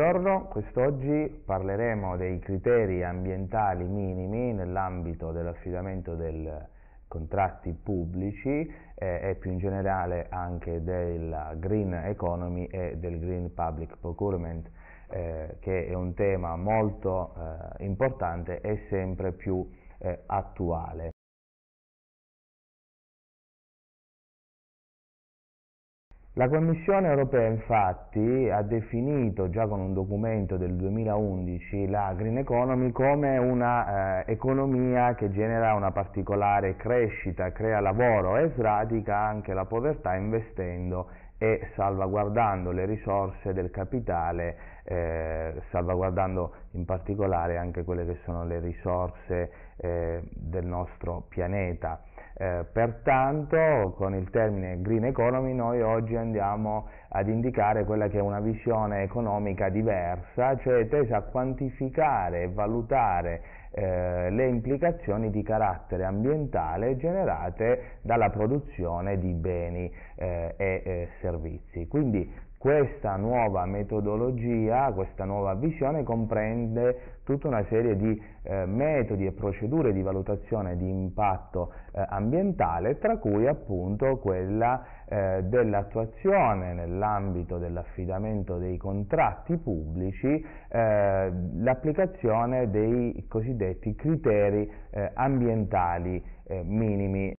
Buongiorno, quest'oggi parleremo dei criteri ambientali minimi nell'ambito dell'affidamento dei contratti pubblici eh, e più in generale anche della green economy e del green public procurement eh, che è un tema molto eh, importante e sempre più eh, attuale. La Commissione europea infatti ha definito già con un documento del 2011 la green economy come una eh, che genera una particolare crescita, crea lavoro e sradica anche la povertà investendo e salvaguardando le risorse del capitale, eh, salvaguardando in particolare anche quelle che sono le risorse eh, del nostro pianeta. Eh, pertanto con il termine green economy noi oggi andiamo ad indicare quella che è una visione economica diversa, cioè tesa a quantificare e valutare eh, le implicazioni di carattere ambientale generate dalla produzione di beni eh, e eh, servizi. Quindi questa nuova metodologia, questa nuova visione comprende tutta una serie di eh, metodi e procedure di valutazione di impatto eh, ambientale, tra cui appunto quella eh, dell'attuazione nell'ambito dell'affidamento dei contratti pubblici, eh, l'applicazione dei cosiddetti criteri eh, ambientali eh, minimi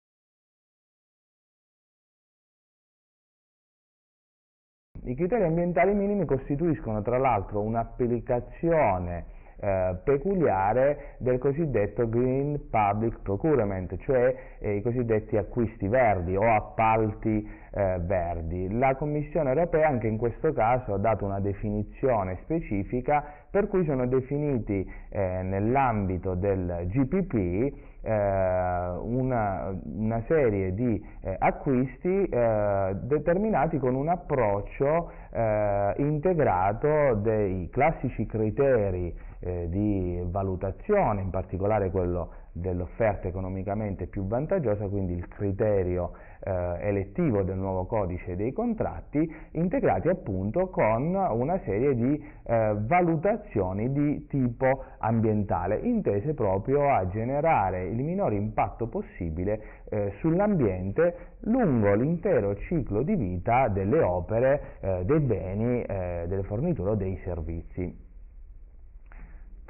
I criteri ambientali minimi costituiscono tra l'altro un'applicazione eh, peculiare del cosiddetto Green Public Procurement, cioè eh, i cosiddetti acquisti verdi o appalti eh, verdi. La Commissione europea anche in questo caso ha dato una definizione specifica per cui sono definiti eh, nell'ambito del GPP una, una, serie di eh, acquisti eh, determinati con un approccio eh, integrato dei classici criteri eh, di valutazione, in particolare quello dell'offerta economicamente più vantaggiosa, quindi il criterio eh, elettivo del nuovo codice dei contratti, integrati appunto con una serie di eh, valutazioni di tipo ambientale, intese proprio a generare il minore impatto possibile eh, sull'ambiente lungo l'intero ciclo di vita delle opere, eh, dei beni, eh, delle forniture o dei servizi.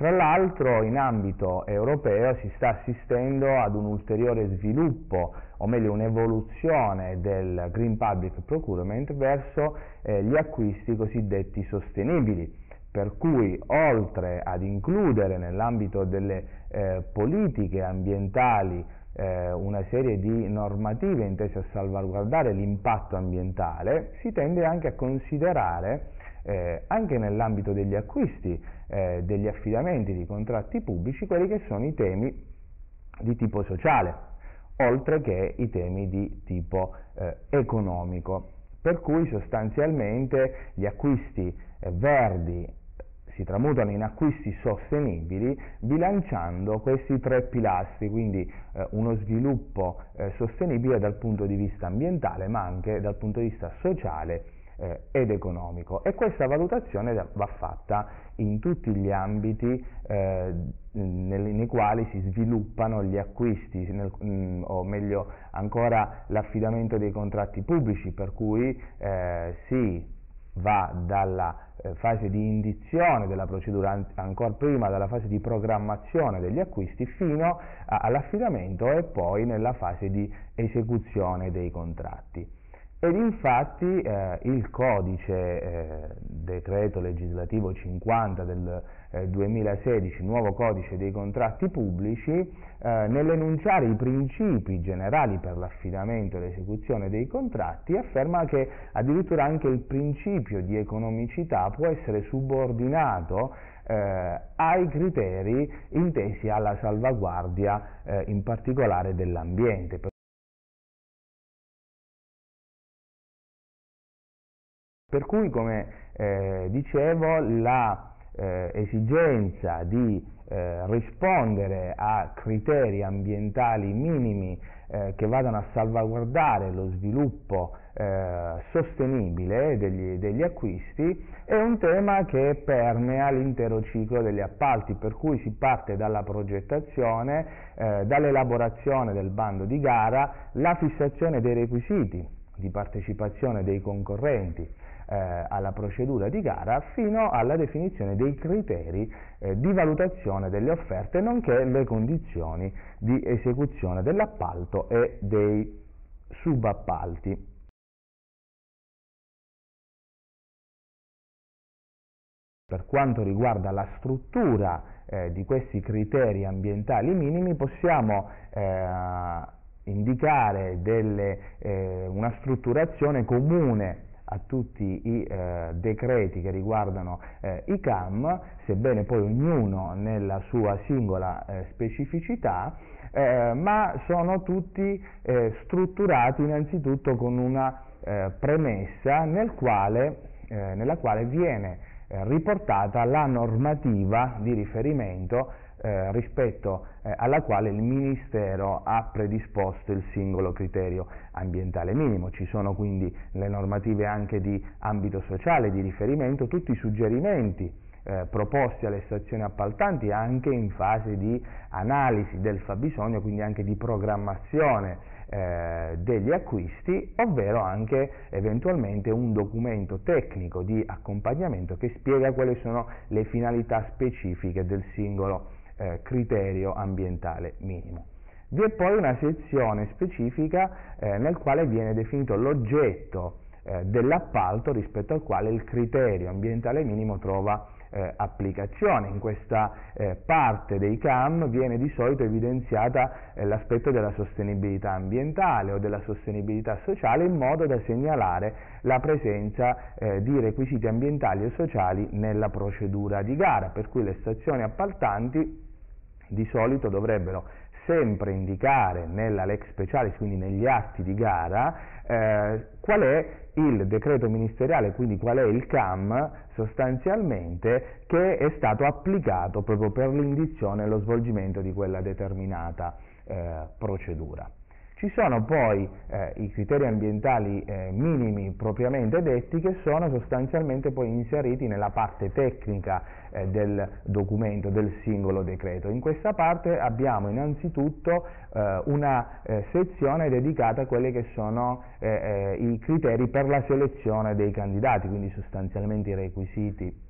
Tra l'altro in ambito europeo si sta assistendo ad un ulteriore sviluppo, o meglio un'evoluzione del Green Public Procurement verso eh, gli acquisti cosiddetti sostenibili, per cui oltre ad includere nell'ambito delle eh, politiche ambientali eh, una serie di normative intese a salvaguardare l'impatto ambientale, si tende anche a considerare eh, anche nell'ambito degli acquisti, eh, degli affidamenti di contratti pubblici, quelli che sono i temi di tipo sociale, oltre che i temi di tipo eh, economico. Per cui sostanzialmente gli acquisti eh, verdi si tramutano in acquisti sostenibili bilanciando questi tre pilastri, quindi eh, uno sviluppo eh, sostenibile dal punto di vista ambientale ma anche dal punto di vista sociale eh, ed economico e questa valutazione va fatta in tutti gli ambiti eh, nei, nei, quali si sviluppano gli acquisti nel, mh, mm, o meglio ancora l'affidamento dei contratti pubblici per cui eh, si va dalla eh, fase di indizione della procedura, ancora prima dalla fase di programmazione degli acquisti fino all'affidamento e poi nella fase di esecuzione dei contratti. Ed infatti eh, il codice eh, decreto legislativo 50 del eh, 2016, nuovo codice dei contratti pubblici, eh, nell'enunciare i principi generali per l'affidamento e l'esecuzione dei contratti, afferma che addirittura anche il principio di economicità può essere subordinato eh, ai criteri intesi alla salvaguardia eh, in particolare dell'ambiente. Per cui, come eh, dicevo, la eh, esigenza di eh, rispondere a criteri ambientali minimi eh, che vadano a salvaguardare lo sviluppo eh, sostenibile degli, degli, acquisti è un tema che permea l'intero ciclo degli appalti, per cui si parte dalla progettazione, dall'elaborazione del bando di gara, la fissazione dei requisiti di partecipazione dei concorrenti eh, alla procedura di gara fino alla definizione dei criteri eh, di valutazione delle offerte nonché le condizioni di esecuzione dell'appalto e dei subappalti. Per quanto riguarda la struttura eh, di questi criteri ambientali minimi possiamo eh, indicare delle, eh, una strutturazione comune a tutti i eh, decreti che riguardano eh, i CAM, sebbene poi ognuno nella sua singola eh, specificità, eh, ma sono tutti eh, strutturati innanzitutto con una eh, premessa nel quale, nella quale viene riportata la normativa di riferimento eh, rispetto eh, alla quale il Ministero ha predisposto il singolo criterio ambientale minimo. Ci sono quindi le normative anche di ambito sociale, di riferimento, tutti i suggerimenti eh, proposti alle stazioni appaltanti anche in fase di analisi del fabbisogno, quindi anche di programmazione eh, degli acquisti, ovvero anche eventualmente un documento tecnico di accompagnamento che spiega quali sono le finalità specifiche del singolo eh, criterio ambientale minimo. Vi è poi una sezione specifica eh, nel quale viene definito l'oggetto eh, dell'appalto rispetto al quale il criterio ambientale minimo trova eh, applicazione. In questa eh, parte dei CAM viene di solito evidenziata eh, l'aspetto della sostenibilità ambientale o della sostenibilità sociale in modo da segnalare la presenza eh, di requisiti ambientali e sociali nella procedura di gara, per cui le stazioni appaltanti di solito dovrebbero sempre indicare nella lex specialis, quindi negli atti di gara, eh, qual è il decreto ministeriale, quindi qual è il CAM sostanzialmente che è stato applicato proprio per l'indizione e lo svolgimento di quella determinata eh, procedura. Ci sono poi eh, i criteri ambientali eh, minimi propriamente detti che sono sostanzialmente poi inseriti nella parte tecnica eh, del documento, del singolo decreto. In questa parte abbiamo innanzitutto eh, una eh, sezione dedicata a quelli che sono eh, i criteri per la selezione dei candidati, quindi sostanzialmente i requisiti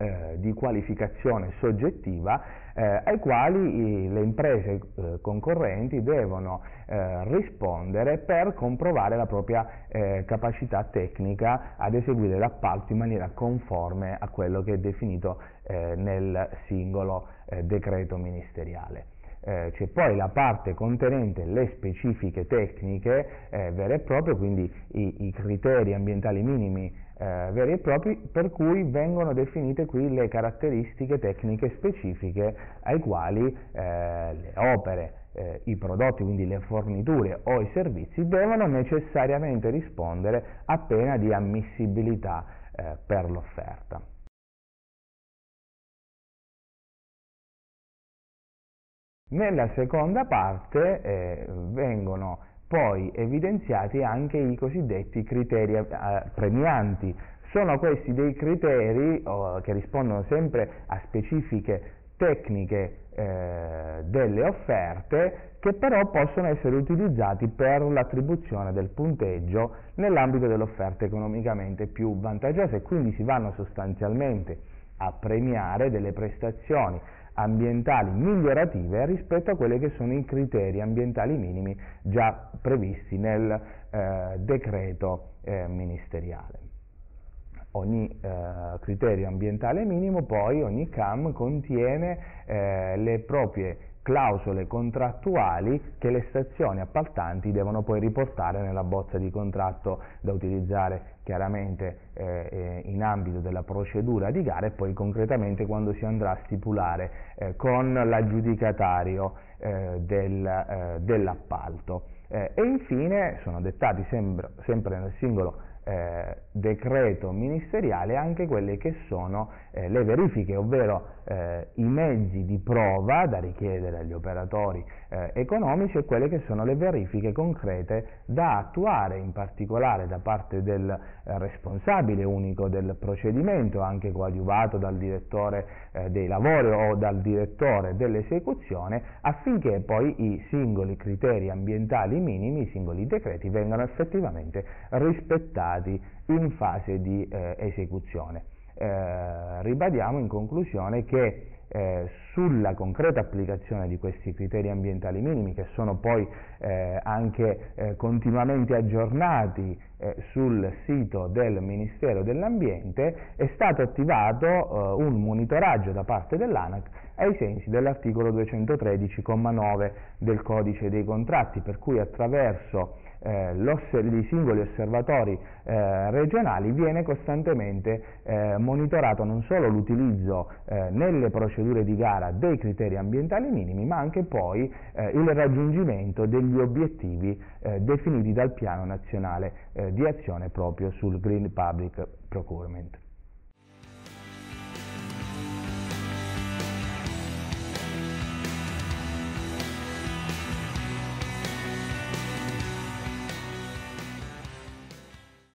eh, di qualificazione soggettiva eh, ai quali i, le imprese eh, concorrenti devono eh, rispondere per comprovare la propria eh, capacità tecnica ad eseguire l'appalto in maniera conforme a quello che è definito eh, nel singolo decreto ministeriale. Eh, c'è poi la parte contenente le specifiche tecniche eh, vere e proprie, quindi i, i criteri ambientali minimi eh, veri e propri per cui vengono definite qui le caratteristiche tecniche specifiche ai quali eh, le opere, eh, i prodotti, quindi le forniture o i servizi devono necessariamente rispondere a pena di ammissibilità eh, per l'offerta. Nella seconda parte eh, vengono poi evidenziati anche i cosiddetti criteri eh, premianti. Sono questi dei criteri oh, che rispondono sempre a specifiche tecniche eh, delle offerte che però possono essere utilizzati per l'attribuzione del punteggio nell'ambito delle offerte economicamente più vantaggiose e quindi si vanno sostanzialmente a premiare delle prestazioni ambientali migliorative rispetto a quelli che sono i criteri ambientali minimi già previsti nel eh, decreto eh, ministeriale. Ogni eh, criterio ambientale minimo poi, ogni CAM contiene eh, le proprie clausole contrattuali che le stazioni appaltanti devono poi riportare nella bozza di contratto da utilizzare chiaramente eh, eh, in ambito della procedura di gara e poi concretamente quando si andrà a stipulare eh, con l'aggiudicatario eh, del, eh, dell'appalto. Eh, e infine sono dettati sempre, sempre nel singolo eh, decreto ministeriale anche quelle che sono eh, le verifiche, ovvero eh, i mezzi di prova da richiedere agli operatori eh, economici e quelle che sono le verifiche concrete da attuare, in particolare da parte del eh, responsabile unico del procedimento, anche coadiuvato dal direttore eh, dei lavori o dal direttore dell'esecuzione, affinché poi i singoli criteri ambientali minimi, i singoli decreti vengano effettivamente rispettati realizzati in fase di eh, esecuzione. Eh, ribadiamo in conclusione che eh, sulla concreta applicazione di questi criteri ambientali minimi che sono poi eh, anche eh, continuamente aggiornati eh, sul sito del Ministero dell'Ambiente è stato attivato un monitoraggio da parte dell'ANAC ai sensi dell'articolo 213,9 del codice dei contratti per cui attraverso eh, i singoli osservatori eh, regionali viene costantemente eh, monitorato non solo l'utilizzo eh, nelle procedure di gara dei criteri ambientali minimi, ma anche poi eh, il raggiungimento degli obiettivi eh, definiti dal piano nazionale di azione proprio sul Green Public Procurement.